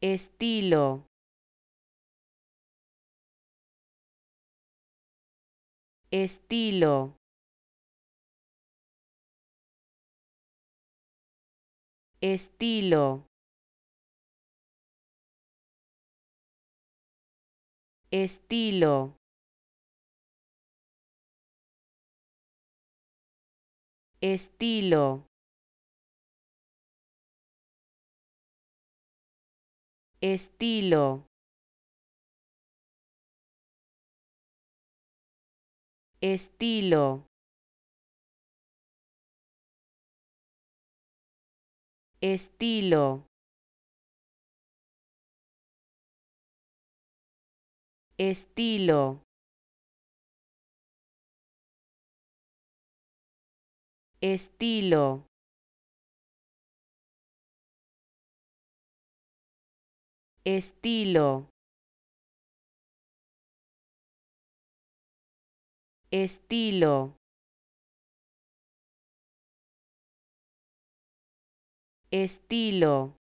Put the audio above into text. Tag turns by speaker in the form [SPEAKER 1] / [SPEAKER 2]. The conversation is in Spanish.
[SPEAKER 1] estilo. Estilo. Estilo. Estilo. Estilo estilo. Estilo. Estilo. Estilo. Estilo estilo. Estilo. Estilo